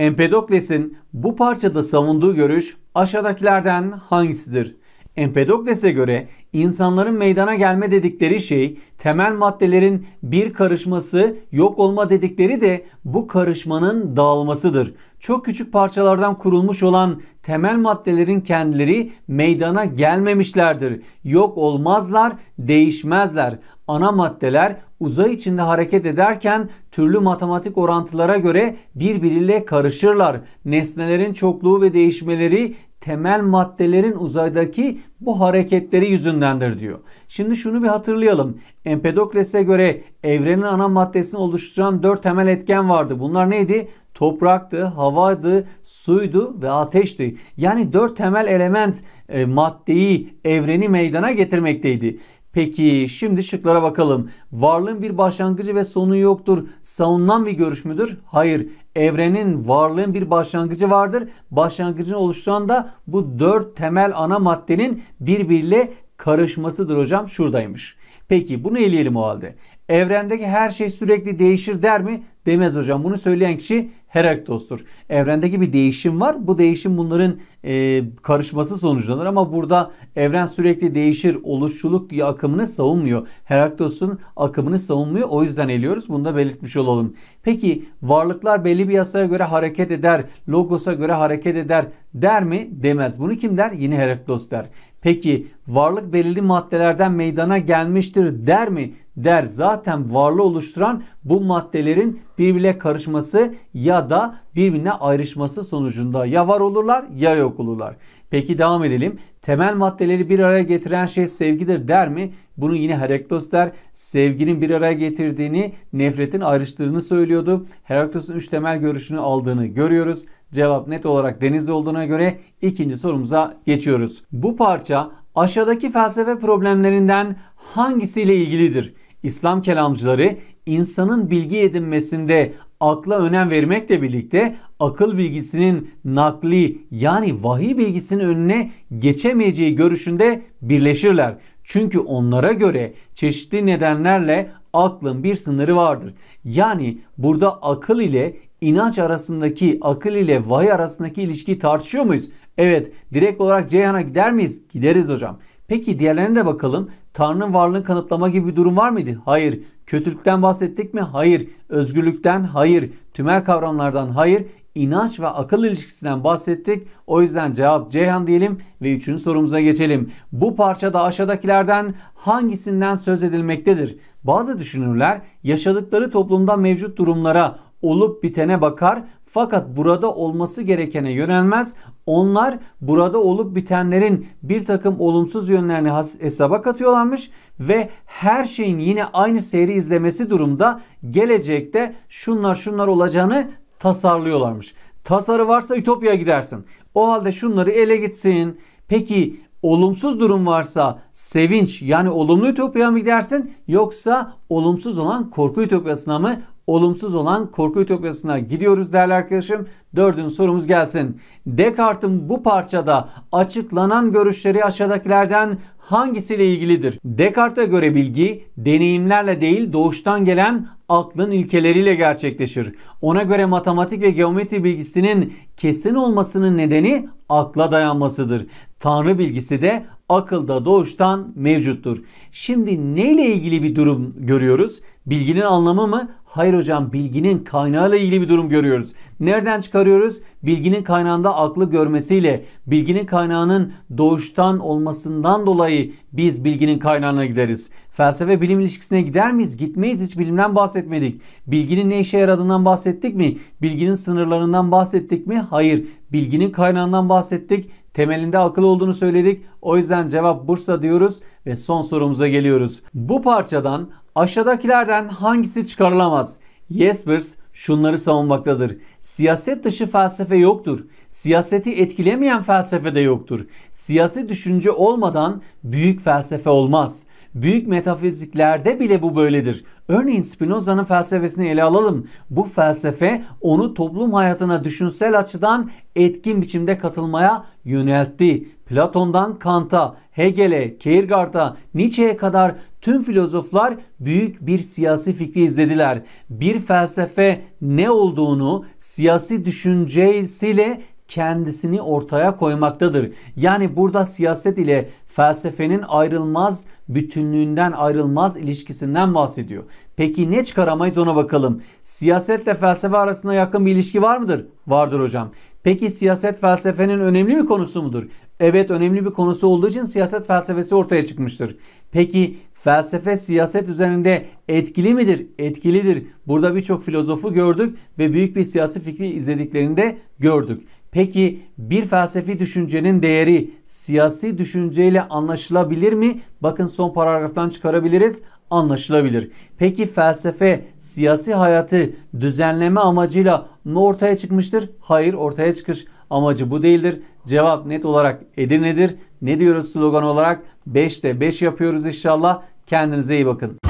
Empedokles'in bu parçada savunduğu görüş aşağıdakilerden hangisidir? Empedokles'e göre insanların meydana gelme dedikleri şey temel maddelerin bir karışması, yok olma dedikleri de bu karışmanın dağılmasıdır. Çok küçük parçalardan kurulmuş olan temel maddelerin kendileri meydana gelmemişlerdir. Yok olmazlar, değişmezler. Ana maddeler uzay içinde hareket ederken türlü matematik orantılara göre birbiriyle karışırlar. Nesnelerin çokluğu ve değişmeleri temel maddelerin uzaydaki bu hareketleri yüzündendir diyor. Şimdi şunu bir hatırlayalım. Empedokles'e göre evrenin ana maddesini oluşturan dört temel etken vardı. Bunlar neydi? Topraktı, havaydı, suydu ve ateşti. Yani dört temel element e, maddeyi, evreni meydana getirmekteydi. Peki şimdi şıklara bakalım. Varlığın bir başlangıcı ve sonu yoktur. Savunulan bir görüş müdür? Hayır. Evrenin varlığın bir başlangıcı vardır. Başlangıcını oluşturan da bu dört temel ana maddenin birbiriyle karışmasıdır hocam. Şuradaymış. Peki bunu eleyelim o halde. Evrendeki her şey sürekli değişir der mi? Demez hocam. Bunu söyleyen kişi Heraktos'tur. Evrendeki bir değişim var. Bu değişim bunların e, karışması sonuçlanır ama burada evren sürekli değişir. Oluşçuluk akımını savunmuyor. Heraktos'un akımını savunmuyor. O yüzden eliyoruz. Bunu da belirtmiş olalım. Peki varlıklar belli bir yasaya göre hareket eder. Logos'a göre hareket eder der mi? Demez. Bunu kim der? Yine Heraktos der. Peki varlık belirli maddelerden meydana gelmiştir der mi? Der. Zaten varlığı oluşturan bu maddelerin birbirine karışması ya da birbirine ayrışması sonucunda ya var olurlar ya yok olurlar. Peki devam edelim. Temel maddeleri bir araya getiren şey sevgidir der mi? Bunu yine Heraktos der. Sevginin bir araya getirdiğini, nefretin ayrıştığını söylüyordu. Heraktos'un üç temel görüşünü aldığını görüyoruz. Cevap net olarak deniz olduğuna göre ikinci sorumuza geçiyoruz. Bu parça aşağıdaki felsefe problemlerinden hangisiyle ilgilidir? İslam kelamcıları insanın bilgi edinmesinde akla önem vermekle birlikte akıl bilgisinin nakli yani vahiy bilgisinin önüne geçemeyeceği görüşünde birleşirler. Çünkü onlara göre çeşitli nedenlerle aklın bir sınırı vardır. Yani burada akıl ile inanç arasındaki akıl ile vahiy arasındaki ilişkiyi tartışıyor muyuz? Evet direkt olarak Ceyhan'a gider miyiz? Gideriz hocam. Peki diğerlerine de bakalım. Tanrı'nın varlığını kanıtlama gibi bir durum var mıydı? Hayır. Kötülükten bahsettik mi? Hayır. Özgürlükten? Hayır. Tümel kavramlardan? Hayır. İnanç ve akıl ilişkisinden bahsettik. O yüzden cevap Ceyhan diyelim ve üçüncü sorumuza geçelim. Bu parçada aşağıdakilerden hangisinden söz edilmektedir? Bazı düşünürler yaşadıkları toplumda mevcut durumlara olup bitene bakar fakat burada olması gerekene yönelmez. Onlar burada olup bitenlerin bir takım olumsuz yönlerini hesaba katıyorlarmış ve her şeyin yine aynı seyri izlemesi durumda gelecekte şunlar şunlar olacağını tasarlıyorlarmış. Tasarı varsa Ütopya'ya gidersin. O halde şunları ele gitsin. Peki olumsuz durum varsa sevinç yani olumlu ütopya mı gidersin yoksa olumsuz olan korku ütopyasına mı olumsuz olan korku ütopyasına gidiyoruz değerli arkadaşım. Dördüncü sorumuz gelsin. Descartes'in bu parçada açıklanan görüşleri aşağıdakilerden hangisiyle ilgilidir? Descartes'e göre bilgi deneyimlerle değil doğuştan gelen aklın ilkeleriyle gerçekleşir. Ona göre matematik ve geometri bilgisinin kesin olmasının nedeni akla dayanmasıdır. Tanrı bilgisi de akılda doğuştan mevcuttur. Şimdi neyle ilgili bir durum görüyoruz? Bilginin anlamı mı? Hayır hocam bilginin kaynağıyla ilgili bir durum görüyoruz. Nereden çıkarıyoruz? Bilginin kaynağında aklı görmesiyle, bilginin kaynağının doğuştan olmasından dolayı biz bilginin kaynağına gideriz. Felsefe bilim ilişkisine gider miyiz? Gitmeyiz. Hiç bilimden bahsetmedik. Bilginin ne işe yaradığından bahsettik mi? Bilginin sınırlarından bahsettik mi? Hayır. Bilginin kaynağından bahsettik. Temelinde akıl olduğunu söyledik. O yüzden cevap Bursa diyoruz ve son sorumuza geliyoruz. Bu parçadan aşağıdakilerden hangisi çıkarılamaz? Yespers şunları savunmaktadır. Siyaset dışı felsefe yoktur. Siyaseti etkilemeyen felsefe de yoktur. Siyasi düşünce olmadan büyük felsefe olmaz. Büyük metafiziklerde bile bu böyledir. Örneğin Spinoza'nın felsefesini ele alalım. Bu felsefe onu toplum hayatına düşünsel açıdan etkin biçimde katılmaya yöneltti. Platon'dan Kant'a, Hegel'e, Kierkegaard'a, Nietzsche'ye kadar tüm filozoflar büyük bir siyasi fikri izlediler. Bir felsefe ne olduğunu siyasi düşüncesiyle kendisini ortaya koymaktadır. Yani burada siyaset ile felsefenin ayrılmaz bütünlüğünden ayrılmaz ilişkisinden bahsediyor. Peki ne çıkaramayız ona bakalım. Siyasetle felsefe arasında yakın bir ilişki var mıdır? Vardır hocam. Peki siyaset felsefenin önemli bir konusu mudur? Evet önemli bir konusu olduğu için siyaset felsefesi ortaya çıkmıştır. Peki felsefe siyaset üzerinde etkili midir? Etkilidir. Burada birçok filozofu gördük ve büyük bir siyasi fikri izlediklerini de gördük. Peki bir felsefi düşüncenin değeri siyasi düşünceyle anlaşılabilir mi? Bakın son paragraftan çıkarabiliriz. Anlaşılabilir. Peki felsefe siyasi hayatı düzenleme amacıyla mı ortaya çıkmıştır? Hayır ortaya çıkış amacı bu değildir. Cevap net olarak Edirne'dir. Ne diyoruz slogan olarak? 5'te 5 yapıyoruz inşallah. Kendinize iyi bakın.